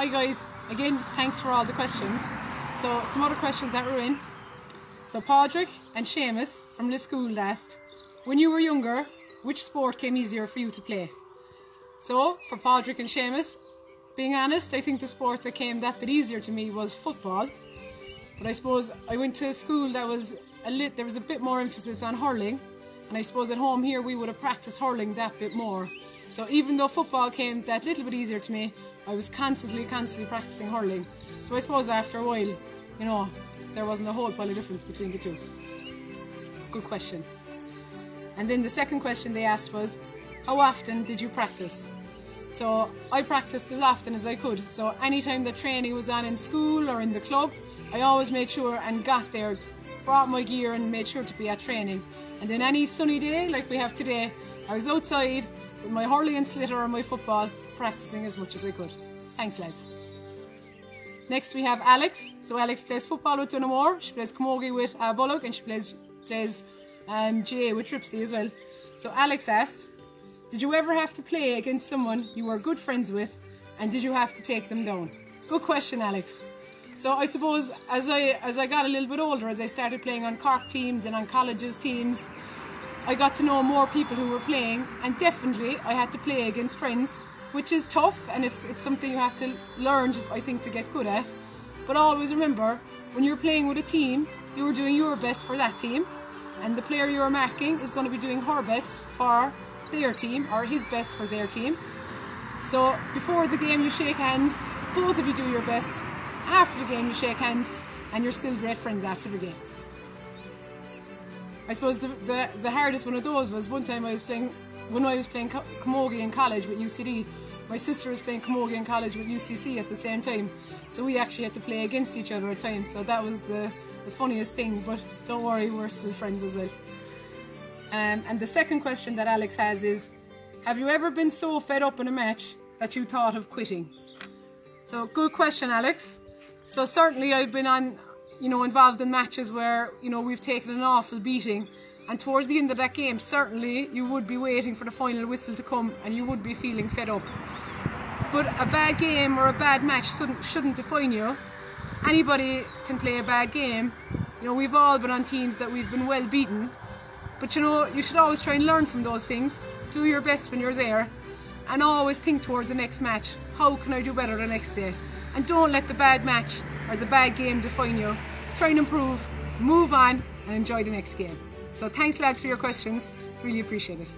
Hi guys, again thanks for all the questions. So some other questions that were in. So Padraig and Seamus from the school asked, when you were younger, which sport came easier for you to play? So for Padraig and Seamus, being honest, I think the sport that came that bit easier to me was football. But I suppose I went to a school that was a lit there was a bit more emphasis on hurling and I suppose at home here we would have practiced hurling that bit more. So even though football came that little bit easier to me, I was constantly, constantly practicing hurling. So I suppose after a while, you know, there wasn't a whole pile of difference between the two. Good question. And then the second question they asked was, how often did you practice? So I practiced as often as I could. So anytime the training was on in school or in the club, I always made sure and got there, brought my gear and made sure to be at training. And then any sunny day like we have today, I was outside with my hurling and sliotar and my football, practicing as much as I could. Thanks lads. Next we have Alex. So Alex plays football with Dunamore, she plays camogie with uh, Bullock and she plays plays um, GAA with Tripsy as well. So Alex asked, did you ever have to play against someone you were good friends with and did you have to take them down? Good question Alex. So I suppose as I as I got a little bit older, as I started playing on Cork teams and on colleges teams, I got to know more people who were playing and definitely I had to play against friends which is tough and it's, it's something you have to learn, I think, to get good at. But always remember, when you're playing with a team, you are doing your best for that team, and the player you're marking is going to be doing her best for their team, or his best for their team. So before the game, you shake hands, both of you do your best. After the game, you shake hands, and you're still great friends after the game. I suppose the, the, the hardest one of those was one time I was playing when I was playing camogie in college with UCD, my sister was playing camogie in college with UCC at the same time. So we actually had to play against each other at times. So that was the, the funniest thing. But don't worry, we're still friends as well. Um, and the second question that Alex has is, have you ever been so fed up in a match that you thought of quitting? So good question, Alex. So certainly I've been on, you know, involved in matches where, you know, we've taken an awful beating and towards the end of that game, certainly you would be waiting for the final whistle to come and you would be feeling fed up. But a bad game or a bad match shouldn't, shouldn't define you. Anybody can play a bad game. You know, we've all been on teams that we've been well beaten. But you know, you should always try and learn from those things. Do your best when you're there. And always think towards the next match. How can I do better the next day? And don't let the bad match or the bad game define you. Try and improve, move on, and enjoy the next game. So thanks lads for your questions. Really appreciate it.